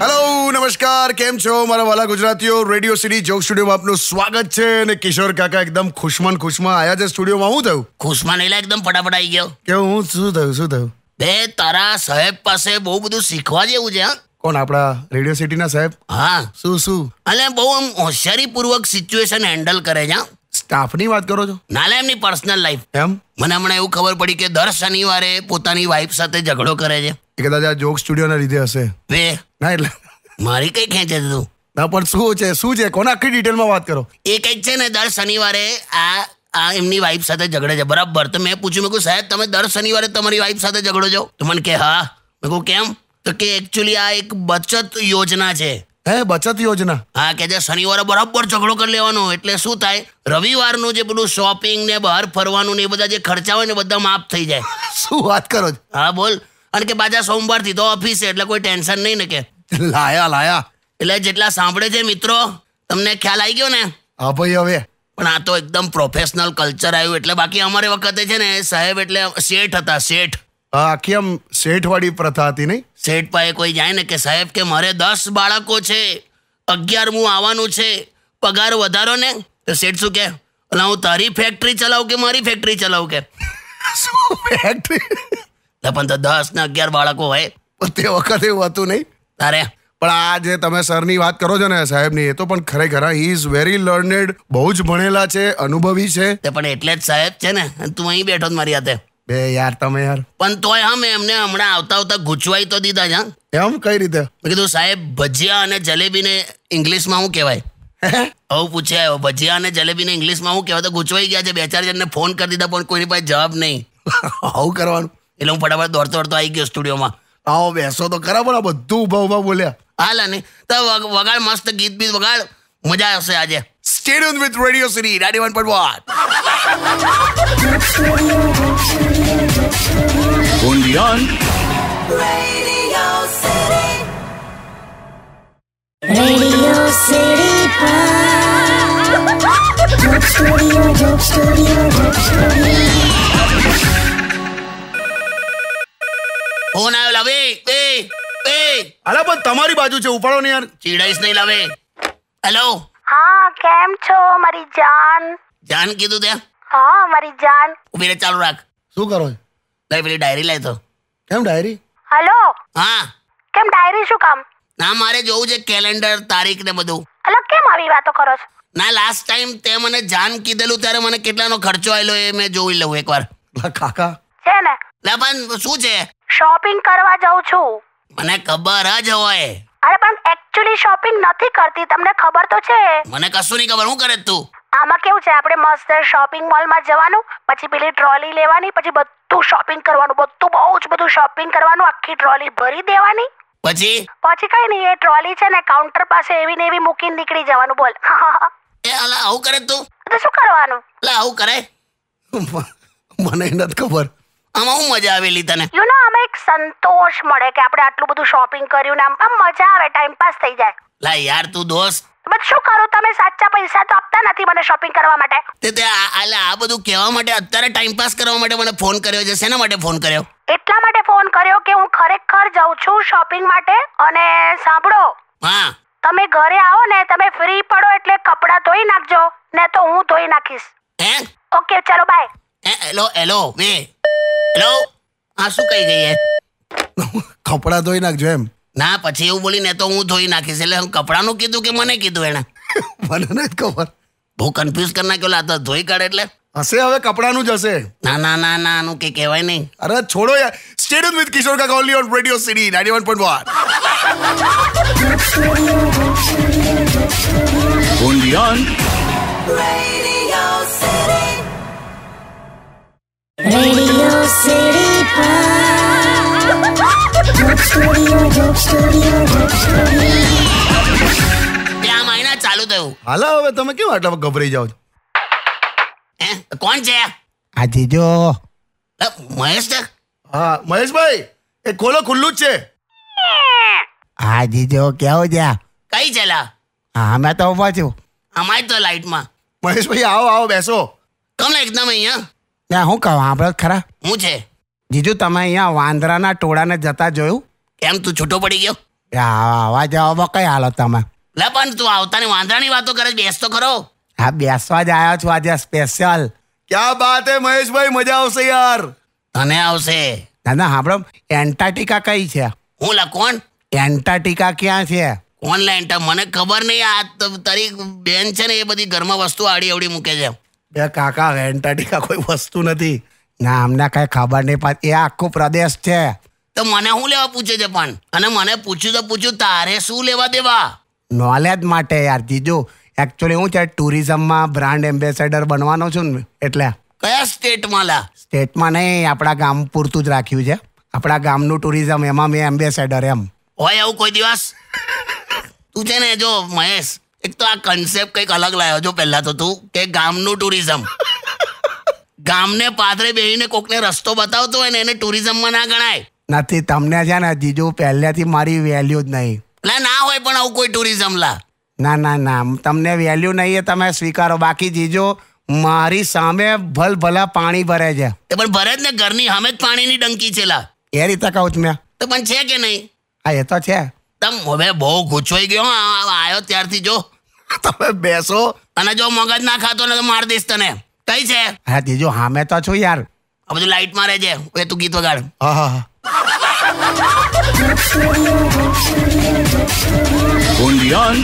Hello નમસ્કાર કેમ છો મારા વાલા ગુજરાતીઓ રેડિયો સિટી જોક સ્ટુડિયોમાં આપનું સ્વાગત છે અને કિશોર કાકા એકદમ ખુશમાન ખુશમાં આયા છે સ્ટુડિયોમાં શું થયું ખુશમાં એટલે એકદમ ફટાફટ આવી ગયો કે હું શું થયું શું થયું બે તારા સાહેબ પાસે બહુ બધું શીખવા જેવું છે હા? કોણ? આપણા રેડિયો સિટીના સાહેબ? હા. શું શું? અને બહુ આમ હોશિયારીપૂર્વક સિચ્યુએશન હેન્ડલ કરે છે હા? સ્ટાફની વાત કરો છો? નાલે એમની પર્સનલ લાઈફ એમ? મને હમણાં એવું ખબર પડી કે દર શનિવારે પોતાની વાઈફ સાથે ઝઘડો કરે છે. એ કદાચ આ જોક સ્ટુડિયોના લીધે હશે. વે? ના એટલે મારી કઈ ખેંચે છે તું? ના પણ શું છે શું છે? કોના આખી ડિટેલમાં વાત કરો? એ કંઈક છે ને દર શનિવારે આ આ એમની વાઈફ સાથે ઝઘડે છે. બરાબર. તો મેં પૂછ્યું મેં કહું સાહેબ તમે દર શનિવારે તમારી વાઈફ સાથે ઝઘડો છો? તો મને કે હા. મેં કહું કેમ? તો કે એકચ્યુઅલી આ એક બચત યોજના છે. હે બચત યોજના. હા કે જે શનિવારે બરાબર ઝઘડો કરી લેવાનો એટલે શું થાય? રવિવારનું જે બધું શોપિંગ ને બહાર ફરવાનું ને એ બધા જે ખર્ચા હોય ને બધા માફ થઈ જાય. શું વાત કરો છો? હા બોલ. અને કે પાછા સોમવારથી તો ઓફિસે એટલે કોઈ ટેન્શન નહીં ને કે. લાયા લાયા. એટલે જેટલા સાંભળે છે મિત્રો તમને ખ્યાલ આવી ગયો ને? હા ભાઈ હવે. પણ આ તો એકદમ પ્રોફેશનલ કલ્ચર આવ્યું એટલે બાકી અમારે વખતે છે ને સાહેબ એટલે શેઠ હતા શેઠ. આખી આમ શેઠવાળી પ્રથા હતી નહીં? શેઠ પાસે કોઈ જાય ને કે સાહેબ કે મારે દસ બાળકો છે અગિયારમું આવવાનું છે પગાર વધારો ને? તો શેઠ શું કે એટલે હું તારી ફેક્ટરી ચલાવું કે મારી ફેક્ટરી ચલાવું કે? શું ફેક્ટરી પણ તો દસ ને અગિયાર બાળકો હોય. તે વખતે એવું હતું નહીં? તારે? પણ આ જે તમે સરની વાત કરો છો ને સાહેબની એ તો પણ ખરેખર હી ઇઝ વેરી લર્નેડ બહુ જ ભણેલા છે અનુભવી છે. તે પણ એટલે જ સાહેબ છે ને તું અહીં બેઠો જ મારી હાથે. બે યાર તમે યાર. પણ તોય હા મેં એમને હમણાં આવતા આવતા ગૂંચવાઈ તો દીધા છે હા. એમ કઈ રીતે? મેં કીધું સાહેબ ભજીયા અને જલેબીને ઇંગ્લિશમાં શું કહેવાય? આવું પૂછ્યા આવ્યો ભજીયા અને જલેબીને ઇંગ્લિશમાં શું કહેવાય? તો ગુચવાઈ ગયા છે બે ચાર જણને ફોન કરી દીધા પણ કોઈની પાસે જવાબ નહીં. આવું કરવાનું? એટલે હું ફટાફટ દોડતો દોડતો આવી ગયો સ્ટુડિયોમાં. આવો બેસો તો ખરા બોલા આ બધું ઊભા ઊભા બોલ્યા. હાલ ને તો વગાડ મસ્ત ગીત બીત વગાડ. મજા આવશે આજે. Stadium with Radio City ninety one point only on Radio City. Pod. Joke Studio, Joke Studio, Joke Studio. Phone આવ્યો લાવે. એ એ. અલા પણ તમારી બાજુ છે ઉપાડો ને યાર. ચીડાઈશ નહીં લાવે. હેલો. હા કેમ છો? મારી જાન. જાન કીધું ત્યાં હા મારી જાન. ઊભી રે ચાલુ રાખ. શું કરો છો? લઈ પેલી ડાયરી લઈ તો. કેમ ડાયરી હેલો? હા. કેમ ડાયરી શું કામ? ના મારે જોવું છે કેલેન્ડર તારીખ ને બધું. હલો કેમ આવી વાતો કરો છો? ના લાસ્ટ ટાઈમ તે મને જાન કીધેલું ત્યારે મને કેટલાનો ખર્ચો આવેલો એ મેં જોઈ લઉં એકવાર. લા કાકા. છે ને? લે પણ શું છે? શોપિંગ કરવા જાઉં છું. મને ખબર જ હોય. અરે પણ એકચ્યુઅલી શોપિંગ નથી કરતી. તમને ખબર તો છે. મને કશું નહીં ખબર. હું કરે તું? આમાં કેવું છે? આપણે મસ્ત શોપિંગ મોલમાં જવાનું પછી પેલી ટ્રોલી લેવાની પછી બધું શોપિંગ કરવાનું બધું બહુ જ બધું શોપિંગ કરવાનું આખી ટ્રોલી ભરી દેવાની. પછી? પછી કઈ નહીં એ ટ્રોલી છે ને કાઉન્ટર પાસે એવી ને એવી મૂકીને નીકળી જવાનું બોલ. એ અલા આવું કરે તું? તો શું કરવાનું? લા આવું કરે? મને નથી ખબર. આમાં હું મજા આવેલી તને? યુ નો આમાં એક સંતોષ મળે કે આપણે આટલું બધું શોપિંગ કર્યું ને આમ મજા આવે ટાઈમ પાસ થઈ જાય. લા યાર તું દોસ્ત. બટ શું કરું? તમે સાચા પૈસા તો આપતા નથી મને શોપિંગ કરવા માટે. તે તે આ આ- બધું કહેવા માટે અત્યારે ટાઈમ પાસ કરવા માટે મને ફોન કર્યો છે. શેના માટે ફોન કર્યો? એટલા માટે ફોન કર્યો કે હું ખરેખર જાઉં છું શોપિંગ માટે અને સાંભળો. હા. તમે ઘરે આવો ને તમે ફ્રી પડો એટલે કપડાં ધોઈ નાખજો ને તો હું ધોઈ નાખીશ. હે? ઓકે ચલો બાય હેલો હેલો વે. હેલો? આ શું કહી ગઈ હે કપડાં ધોઈ નાખજો એમ. ના પછી એવું બોલીને તો હું ધોઈ નાખીશ. એટલે હું કપડાનું કીધું કે મને કીધું એણે? મને નથી ખબર. બહુ કન્ફ્યુઝ કરી નાખ્યો લા તો ધોઈ કાઢે એટલે. હશે હવે કપડાનું જ હશે. ના ના ના ના આનું કે કહેવાય નહીં. અરે છોડો યાર. Stadium with Kishore Kaka only on Radio City ninety one point only on Radio City. હાલો હવે તમે કેમ આટલા ગભરાઈ જાઓ છો? કોણ છે? આ જીજો. મહેશ છે? હા મહેશભાઈ એ ખોલો ખુલ્લું જ છે. હા જીજો કેવો છે? કઈ છે લા? હા મેં તો ઊભા છું અમારી તો લાઈટમાં. મહેશભાઈ આવો આવો બેસો. કમ એકદમ અહીંયા? ના હું કહું આપણે ખરા. હું છે? જીજુ તમે અહીંયા વાંદરાના ટોળાને જતા જોયું? કેમ તું છૂટો પડી ગયો? આવા જવામાં કઈ હાલો તમે? લે પણ તું આવતાની વાંદરાની વાતો કરે બેસ તો ખરો. હા બેસવા જ આવ્યો છું આજે સ્પેશિયલ ક્યાં બાત હે મહેશભાઈ? મજા આવશે યાર. તને આવશે. ના સાંભળો એન્ટાર્ટિકા કઈ છે? હું લા કોણ? એન્ટાર્ટિકા ક્યાં છે? ઓનલાઈન એન્ટા? મને ખબર નહીં આ ત- તારી બેન છે ને એ બધી ઘરમાં વસ્તુ આડી અવડી મૂકે છે. બે કાકા એન્ટાર્ટિકા કોઈ વસ્તુ નથી. ના અમને કઈ ખબર નહીં પણ એ આખો પ્રદેશ છે. તો મને શું લેવા પૂછે છે પણ? અને મને પૂછ્યું તો પૂછ્યું તારે શું લેવા દેવા? નોલેજ માટે યાર જીજો. એકચ્યુઅલી હું છે ટુરિઝમમાં બ્રાન્ડ એમ્બેસેડર બનવાનો છું ને એટલે. કયા સ્ટેટમાં લા? સ્ટેટમાં નહીં આપણા ગામ પૂરતું જ રાખ્યું છે. આપણા ગામનું ટુરિઝમ એમાં મેં એમ્બેસેડર એમ. હોય એવું કોઈ દિવસ? તું છે ને જો મહેશ એક તો આ કન્સેપ્ટ કંઈક અલગ લાવ્યો જો પહેલાં તો તું કે ગામનું ટુરિઝમ ગામને પાદરે બેહીને કોકને રસ્તો બતાવતો હોય ને એને ટુરિઝમમાં ના ગણાય. નથી તમને છે ને જીજુ પહેલેથી મારી વેલ્યુ જ નહીં. એટલે ના હોય પણ આવું કોઈ ટુરિઝમ લા ના ના ના તમને વેલ્યુ નહીં એ તમે સ્વીકારો. બાકી જીજો મારી સામે ભલ ભલા પાણી ભરે છે. એ પણ ભરે જ ને ઘરની સામે જ પાણીની ડંકી છે લા. એ રીતે કહું છું મેં. તો પણ છે કે નહીં? હા એ તો છે. તમ હવે બહુ ગૂંચવાઈ ગયો આવ્યો ત્યારથી જો. તમે બેસો. અને જો મગજ ના ખાતો ને તો માર દઈશ તને. કઈ છે. હા જીજો હામે તો છું યાર. આ બધું લાઈટ મારે છે એ તું ગીત વગાડ. હા હા. હા Undian.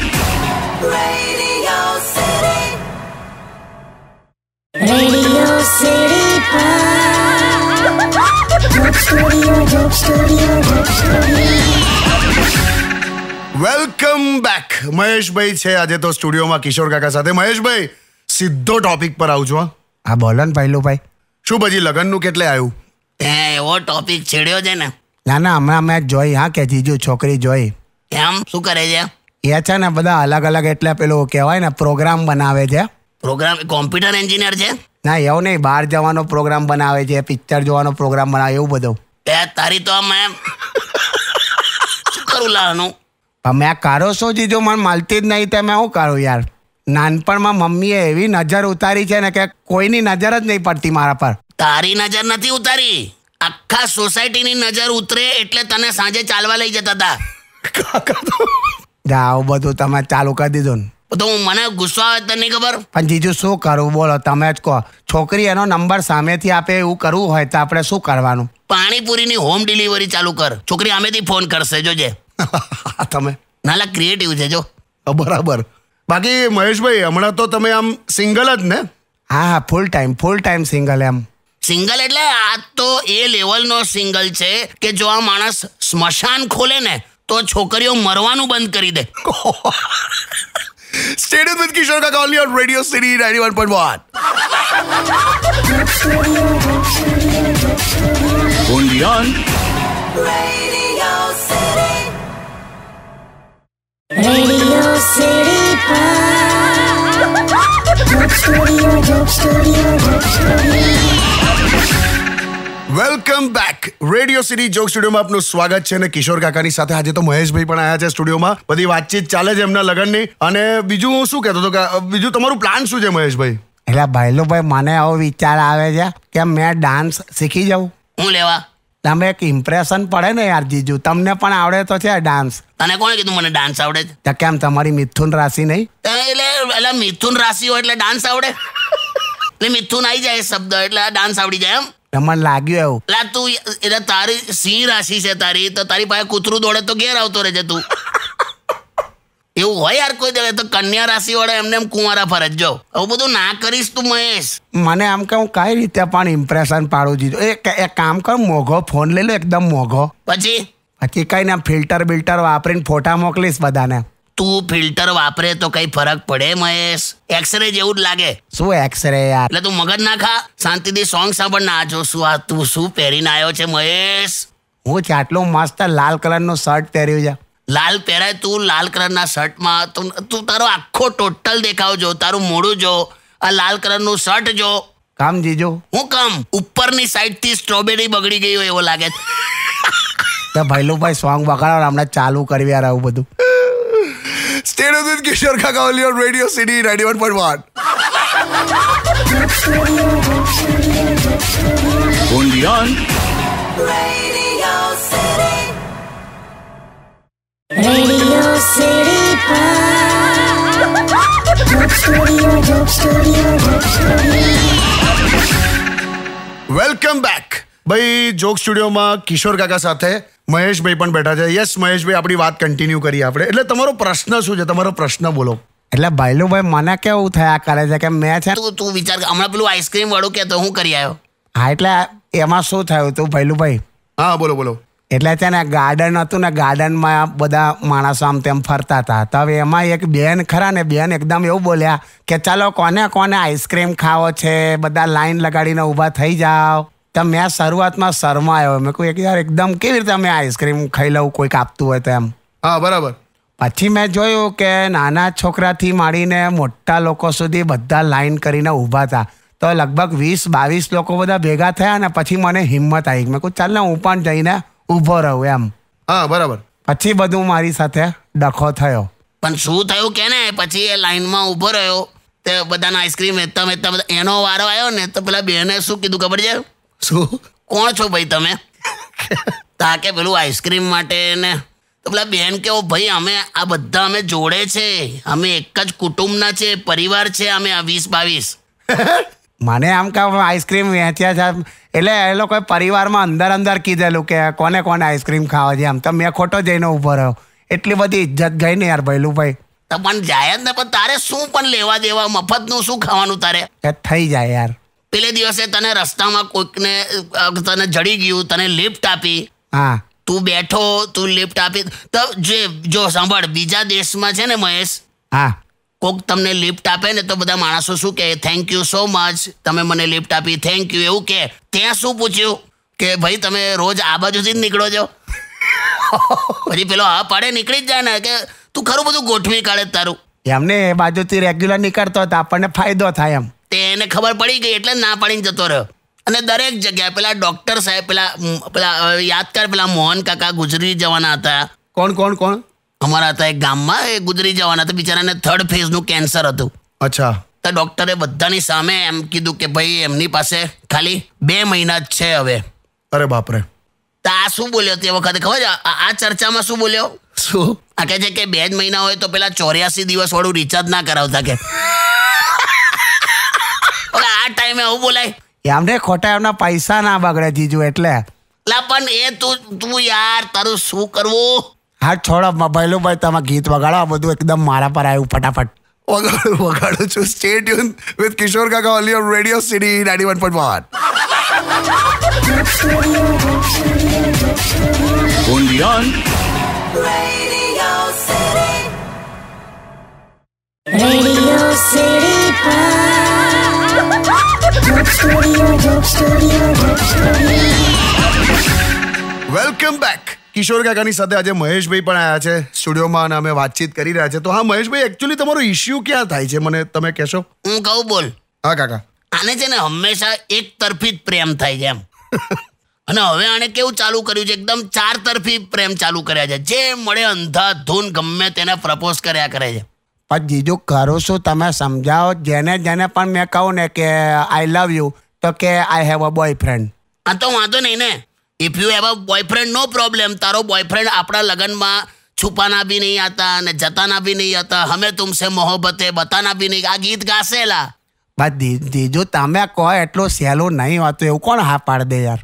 Radio City Pod. Joke Studio, Joke Studio, Joke Studio. Welcome back Maheshbhai છે આજે તો સ્ટુડિયોમાં કિશોર કાકા સાથે મહેશભાઈ સીધો ટોપિક પર આવું છું હં. હા બોલો ને પહેલું શું પછી લગ્નનું કેટલે આવ્યું તે એવો ટોપિક છેડ્યો છે ને ના ના હમણાં મેં જોઈ. હા કે જીજુ છોકરી જોઈ. એમ શું કરે છે? એ છે ને બધા અલગ અલગ એટલે પેલું કહેવાય ને પ્રોગ્રામ બનાવે છે. પ્રોગ્રામ કોમ્પ્યુટર એન્જિનિયર છે? ના એવું નહીં બહાર જવાનો પ્રોગ્રામ બનાવે છે પિક્ચર જોવાનો પ્રોગ્રામ બનાવે એવું બધું. તે તારી તો મેં શું કરું લાનું પણ મેં કાઢો શું જીજુ મને મળતી જ નહીં તે મેં શું કરું યાર? નાનપણમાં મમ્મીએ એવી નજર ઉતારી છે ને કે કોઈની નજર જ નહીં પડતી મારા પર. તારી નજર નથી ઉતારી? આખા સોસાયટીની નજર ઉતરે એટલે તને સાંજે ચાલવા લઈ જતા હતા જાઓ બધું તમે ચાલુ કરી દીધું ને. તો હું મને ગુસ્સો આવે તને નહીં ખબર? પણ જીજુ શું કરવું બોલો તમે જ કહો. છોકરી એનો નંબર સામેથી આપે એવું કરવું હોય તો આપણે શું કરવાનું? પાણીપુરીની હોમ ડિલિવરી ચાલુ કર. છોકરી આમેથી ફોન કરશે જોજે. તમે. નાલા ક્રિએટિવ છે જો. બરાબર. બાકી મહેશભાઈ હમણાં તો તમે આમ સિંગલ જ ને? હા હા full time full time single એમ. સિંગલ એટલે આ તો એ લેવલનો સિંગલ છે કે જો આ માણસ સ્મશાન ખોલે ને તો છોકરીઓ મરવાનું બંધ કરી દે stadium with Kishore Kaka only on Radio City 91.1 Undian. Radio City Pod. Joke Studio, Joke Studio, Joke Studio. Welcome back Radio City joke સ્ટુડિયોમાં આપનું સ્વાગત છે અને કિશોર કાકાની સાથે આજે તો મહેશભાઈ પણ આવ્યા છે સ્ટુડિયોમાં. બધી વાતચીત ચાલે છે એમના લગ્નની. અને બીજું હું શું કહેતો હતો કે બીજું તમારું પ્લાન શું છે મહેશભાઈ? એટલે ભાઈલુભાઈ મને આવો વિચાર આવે છે કે મેં ડાન્સ શીખી જાઉં. હું લેવા? તમે એક ઇમ્પ્રેશન પડે ને યાર જીજુ તમને પણ આવડે તો છે ડાન્સ તને કોણે કીધું મને ડાન્સ આવડે છે? કેમ તમારી મિથુન રાશિ નહીં? એટલે એટલે મિથુન રાશિ હોય એટલે ડાન્સ આવડે? એટલે મિથુન આવી જાય શબ્દ એટલે આ ડાન્સ આવડી જાય એમ. તમને મને લાગ્યું એવું. એટલે તું એટલે તારી સિંહ રાશિ છે તારી તો તારી પાસે કૂતરું દોડે તો ઘેર આવતો રહેજે તું. એવું હોય યાર કોઈ દે તો કન્યા રાશિ વાળા એમને એમ કુંવારા ફરજ જો. આવું બધું ના કરીશ તું મહેશ. મને આમ કે હું કઈ રીતે પણ ઇમ્પ્રેશન પાડું જીજુ એ એક કામ કર મોઘો ફોન લઈ લો એકદમ મોઘો. પછી? પછી કઈ ને ફિલ્ટર બિલ્ટર વાપરીને ફોટા મોકલીશ બધાને. તું ફિલ્ટર વાપરે તો કઈ ફરક પડે મહેશ? એક્સરે જેવું જ લાગે. શું એક્સરે યાર? એટલે તું મગજ ના ખા. શાંતિથી સોંગ સાંભળ. ના જો શું આ તું શું પહેરીને આવ્યો છે મહેશ? હું આટલો મસ્ત લાલ કલરનું શર્ટ પહેર્યું છે. લાલ પહેરાય તું લાલ કલરના શર્ટમાં તું તું તારો આખો ટોટલ દેખાવ જો તારું મોડું જો આ લાલ કલરનું શર્ટ જો. કામ જીજો. હું કામ? ઉપરની સાઈડથી સ્ટ્રોબેરી બગડી ગઈ હોય એવો લાગે. તો ભાઈલુભાઈ સોંગ બગાડો હમણાં ચાલુ કરવી આ આવું બધું. Stadium with Kishore Kaka on Radio City 91.1 Joke Studio, on. Radio City Pod. Joke Studio, Joke Studio, Joke Studio. Welcome back ભાઈ જોક સ્ટુડિયોમાં કિશોર કાકા સાથે મહેશભાઈ પણ બેઠા છે. યસ મહેશભાઈ આપણી વાત કન્ટિન્યુ કરીએ આપણે. એટલે તમારો પ્રશ્ન શું છે? તમારો પ્રશ્ન બોલો. એટલે ભાઈલુભાઈ મને કેવું થયા કરે છે કે મેં છે તું તું વિચાર હમણાં પેલું આઈસ્ક્રીમ વાળું કે તો હું કરી આવ્યો હા એટલે એમાં શું થયું તું ભાઈલુભાઈ? હા બોલો બોલો. એટલે છે ને ગાર્ડન હતું ને ગાર્ડનમાં બધા માણસો આમ તેમ ફરતા હતા. તો હવે એમાં એક બેન ખરા ને બેન એકદમ એવું બોલ્યા કે ચાલો કોને કોને આઈસ્ક્રીમ ખાવો છે? બધા લાઈન લગાડીને ઊભા થઈ જાઓ. તો મેં શરૂઆતમાં શરમાયો. મેં કહ્યું યાર એકદમ કેવી રીતે અમે આઈસ્ક્રીમ ખાઈ લઉં કોઈક આપતું હોય તો એમ. હા બરાબર. પછી મેં જોયું કે નાના છોકરાથી માંડીને મોટા લોકો સુધી બધા લાઈન કરીને ઊભા હતા. તો લગભગ વીસ બાવીસ લોકો બધા ભેગા થયા ને પછી મને હિંમત આવી. મેં કહું ચાલ ને હું પણ જઈને ઊભો રહું એમ. હા બરાબર. પછી બધું મારી સાથે ડખો થયો. પણ શું થયું કે ને પછી એ લાઈનમાં ઊભો રહ્યો. તે બધાના આઈસ્ક્રીમ વેચતા વેચતા બધા એનો વારો આવ્યો ને તો પેલા બેને શું કીધું ખબર છે? શું? કોણ છો ભાઈ તમે? તાકે પેલું આઈસ્ક્રીમ માટે ને. તો પેલા બેન કેવો ભાઈ અમે આ બધા અમે જોડે છે. અમે એક જ કુટુંબના છે પરિવાર છે અમે આ વીસ બાવીસ. મને આમ કે આઈસ્ક્રીમ વેચ્યા છે. એટલે એ લોકોએ પરિવારમાં અંદર અંદર કીધેલું કે કોને કોને આઈસ્ક્રીમ ખાવા છે. આમ તો મેં ખોટો જઈને ઊભો રહ્યો. એટલી બધી ઇજ્જત ગઈ ને યાર ભાઈ. તો પણ જાય જ ને પણ તારે શું પણ લેવા દેવા? મફતનું શું ખાવાનું તારે? થઈ જાય યાર. પેલે દિવસે તને રસ્તામાં કોઈકને તને જડી ગયું તને લિફ્ટ આપી. હા. તું બેઠો તું લિફ્ટ આપી. તો જે જો સાંભળ બીજા દેશમાં છે ને મહેશ હા. કોક તમને લિફ્ટ આપે ને તો બધા માણસો શું કહે? થેન્ક યુ સો મચ તમે મને લિફ્ટ આપી. થેન્ક યુ એવું કે ત્યાં શું પૂછ્યું? કે ભાઈ તમે રોજ આ બાજુથી જ નીકળો છો. પછી પેલો હા પાડે નીકળી જ જાય ને. કે તું ખરું બધું ગોઠવી કાઢે તારું. એમને એ બાજુથી રેગ્યુલર નીકળતો હતો આપણને ફાયદો થાય એમ. તે એને ખબર પડી ગઈ એટલે ના પાડીને જતો રહ્યો. અને દરેક જગ્યાએ પેલા ડોક્ટર સાહેબ પેલા પેલા યાદગાર પેલા મોહન કાકા ગુજરી જવાના હતા. કોણ કોણ કોણ? અમારા હતા એક ગામમાં એ ગુજરી જવાના હતા. બિચારાને થર્ડ ફેઝનું કેન્સર હતું. અચ્છા. તો ડોક્ટરે બધાની સામે એમ કીધું કે ભાઈ એમની પાસે ખાલી બે મહિના જ છે હવે. અરે બાપરે. તો આ શું બોલ્યો તે વખતે? ખબર છે? આ ચર્ચામાં શું બોલ્યો? શું? આ કહે છે કે બે જ મહિના હોય તો પેલા ચોર્યાસી દિવસ વાળું રિચાર્જ ના કરાવતા કે. આ ટાઈમે આવું બોલાય. એમને ખોટા એમના પૈસા ના બગડે જીજુ એટલે. લા પણ એ તું તું યાર તારું શું કરવું? હા છોડો ભાઈ તમે ગીત વગાડો આ બધું એકદમ મારા પર આવ્યું ફટાફટ. વગાડું વગાડું છું. Stay tune with Kishore Kaka only on Radio City ninety one point on. Radio City. Welcome back Kishore કાકાની સાથે આજે મહેશભાઈ પણ આવ્યા છે સ્ટુડિયોમાં અને અમે વાતચીત કરી રહ્યા છે. તો હા મહેશભાઈ એકચ્યુઅલી તમારો ઇશ્યુ ક્યાં થાય છે? મને તમે કહેશો? હું કહું બોલ. હા કાકા. આને છે ને હંમેશા એક તરફી જ પ્રેમ થાય છે એમ. અને હવે આણે કેવું ચાલુ કર્યું છે? એકદમ ચાર તરફી પ્રેમ ચાલુ કર્યા છે. જે મળે અંધાધૂન ગમે તેને પ્રપોઝ કર્યા કરે છે. પણ જીજુ કરું છું તમે સમજાવો? જેને જેને પણ મેં કહું ને કે આઈ લવ યુ તો કે આઈ હેવ અ બોયફ્રેન્ડ આ તો વાંધો નહીં ને. If you have a boyfriend no problem તારો બોયફ્રેન્ડ આપણા લગ્નમાં છુપાના બી નહીં હતા અને જતાના બી નહીં હતા હમે તુમસે મોહબ્બતે બતાના બી નહીં. આ ગીત ગાસેલા. બસ દીજો તમે કહો એટલું સહેલું નહીં હોતું. એવું કોણ હા પાડ દે યાર?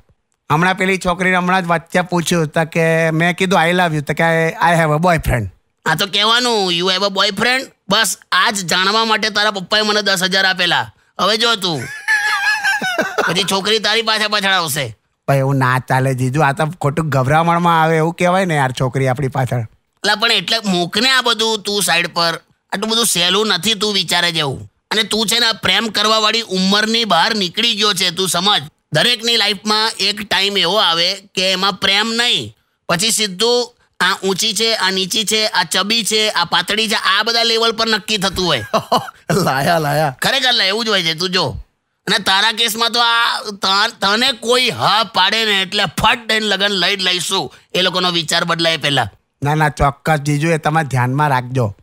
હમણાં પેલી છોકરીને હમણાં જ વચ્ચે પૂછ્યું તો કે મેં કીધું આઈ લવ યુ તો કે આઈ હેવ અ બોયફ્રેન્ડ આ તો કહેવાનું યુ હેવ અ બોયફ્રેન્ડ બસ આજ જાણવા માટે તારા પપ્પાએ મને દસ હજાર આપેલા. હવે જો તું. પછી છોકરી તારી પાસે પાછળ આવશે. ભાઈ એવું ના ચાલે જીજુ આ તો ખોટું ગભરામણમાં આવે એવું કહેવાય ને યાર છોકરી આપણી પાછળ. એટલે પણ એટલે મૂકને આ બધું તું સાઈડ પર. આટલું બધું સહેલું નથી તું વિચારે જેવું. અને તું છે ને પ્રેમ કરવા વાળી ઉંમરની બહાર નીકળી ગયો છે તું સમજ. દરેકની લાઈફમાં એક ટાઈમ એવો આવે કે એમાં પ્રેમ નહીં. પછી સીધું આ ઊંચી છે આ નીચી છે આ ચબી છે આ પાતળી છે આ બધા લેવલ પર નક્કી થતું હોય. લાયા લાયા. ખરેખર લે એવું જ હોય છે તું જો. અને તારા કેસમાં તો આ તને કોઈ હા પાડે ને એટલે ફટ દઈને લગન લઈ લઈશું. એ લોકોનો વિચાર બદલાય પહેલા. ના ના ચોક્કસ જીજુ એ તમે ધ્યાનમાં રાખજો.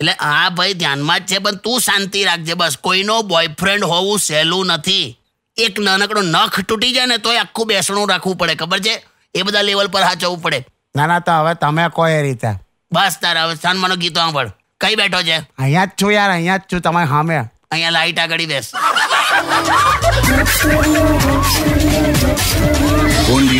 એટલે હા ભાઈ ધ્યાનમાં જ છે પણ તું શાંતિ રાખજે બસ. કોઈનો બોયફ્રેન્ડ હોવું સહેલું નથી. એક નાનકડો નખ તૂટી જાય ને તોય આખું બેસણું રાખવું પડે ખબર છે? એ બધા લેવલ પર હાચવવું પડે. ના ના તો હવે તમે કહો એ રીતે. બસ તારે હવે સ્થાનમાંનો ગીતો સાંભળ. કઈ બેઠો છે? અહીંયા જ છું યાર અહીંયા જ છું તમારી સામે. અહીંયા લાઈટ આગળ બેસ. Only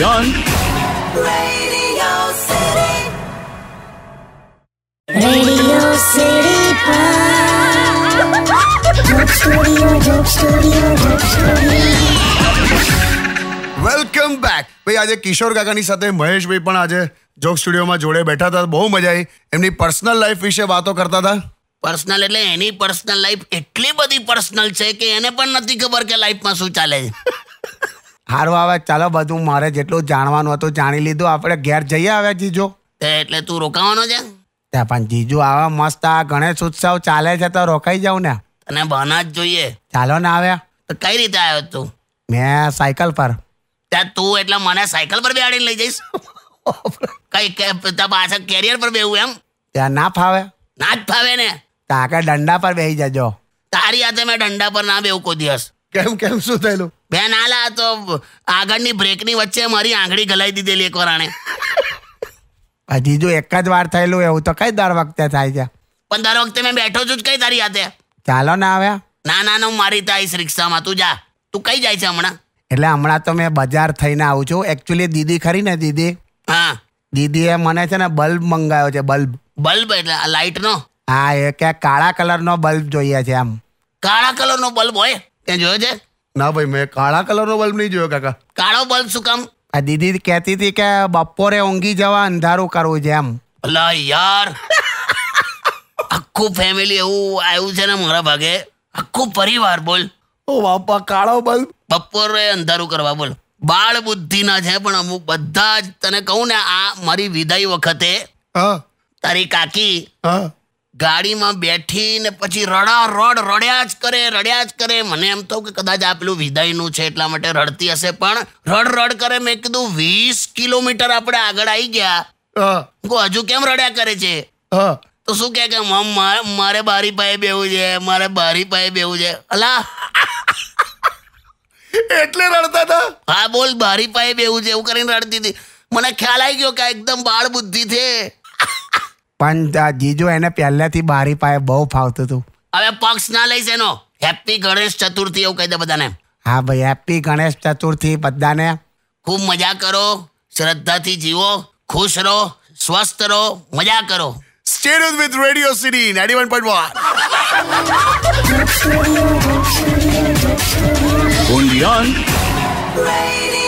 ભાઈ આજે કિશોર કાકાની સાથે મહેશભાઈ પણ આજે જોક સ્ટુડિયોમાં જોડે બેઠા હતા. બહુ મજા આવી. એમની પર્સનલ લાઈફ વિશે વાતો કરતા હતા. પર્સનલ એટલે એની પર્સનલ લાઈફ એટલી બધી પર્સનલ છે કે એને પણ નથી ખબર કે લાઈફમાં શું ચાલે છે. સારું આવે ચાલો બધું મારે જેટલું જાણવાનું હતું જાણી લીધું. આપણે ઘેર જઈએ આવે જીજો. તે એટલે તું રોકાવાનો છે? ત્યાં પણ જીજુ આવા મસ્ત. આ ગણેશ ઉત્સવ ચાલે છે તો રોકાઈ જાઉં ને. તને બહાના જ જોઈએ. ચાલો ને આવ્યા. તો કઈ રીતે આવ્યો તું? મેં સાયકલ પર. ત્યાં તું એટલે મને સાયકલ પર બેહાડીને લઈ જઈશ. કઈ પાછા ત્યાં પાછળ કેરિયર પર બેવું એમ. ત્યાં ના ફાવે? ના જ ફાવે ને. ત્યાં આગળ દંડા પર બેહી જજો. તારી હાથે મેં દંડા પર ના બેવું કોઈ દિવસ. કેમ કેમ શું થયેલું? બે ના લા તો આગળની બ્રેકની વચ્ચે મારી આંગળી ગલાઈ દીધેલી એક વરાણે હજી જો એક જ વાર થયેલું એવું તો કઈ દર વખતે થાય છે? પણ દર વખતે મેં બેઠો છું જ કઈ તારી હાથે? ચાલો ના આવ્યા? ના ના ના હું મારી તો આવીશ રિક્ષામાં. તું જા. તું કઈ જાય છે હમણાં? એટલે હમણાં તો મેં બજાર થઈને આવું છું. એકચ્યુઅલી દીદી ખરી ને દીદી? હા. દીદીએ મને છે ને બલ્બ મંગાવ્યો છે બલ્બ. બલ્બ એટલે આ લાઇટનો? હા એ કે કાળા કલરનો બલ્બ જોઈએ છે એમ. કાળા કલરનો બલ્બ હોય? તે જોયો છે? ના ભાઈ મેં કાળા કલરનો બલ્બ નહીં જોયો કાકા. કાળો બલ્બ શું કામ? આ દીદી કહેતી હતી કે બપોરે ઊંઘી જવા અંધારું કરવું છે એમ. અલા યાર. આખું ફેમિલી એવું આવ્યું છે ને મારા ભાગે. આખું પરિવાર બોલ. ઓ બાપા કાળો બલ્બ. બપોરે અંધારું કરવા બોલ. બાળ બુદ્ધિના છે પણ અમુક બધા જ તને કહું ને આ મારી વિદાય વખતે તારી કાકી ગાડીમાં બેઠી ને પછી રડા રડ રડ્યા જ કરે રડ્યા જ કરે. મને એમ તો કે કદાચ આ પેલું વિદાયનું છે એટલા માટે રડતી હશે પણ રડ રડ કરે. મેં કીધું વીસ કિલોમીટર આપણે આગળ આવી ગયા. હજુ કેમ રડ્યા કરે છે? તો શું કહે કે મમ મારે મારે બારી પાસે બેવું છે મારે બારી પાસે બેવું છે. અલા. એટલે રડતા હતા? હા બોલ બારી પાસે બેવું છે એવું કરીને રડતી હતી. મને ખ્યાલ આવી ગયો કે એકદમ બાળ બુદ્ધિ છે. પણ આ જીજુ એને પહેલેથી બારી પાસે બહુ ફાવતું હતું. હવે પક્ષ ના લઈશ એનો. હેપી ગણેશ ચતુર્થી એવું કહી દે બધાને. હા ભાઈ હેપી ગણેશ ચતુર્થી બધાને. ખૂબ મજા કરો શ્રદ્ધાથી જીવો ખુશ રહો સ્વસ્થ રહો મજા કરો. Stayed with Radio City 91.1 only on Radio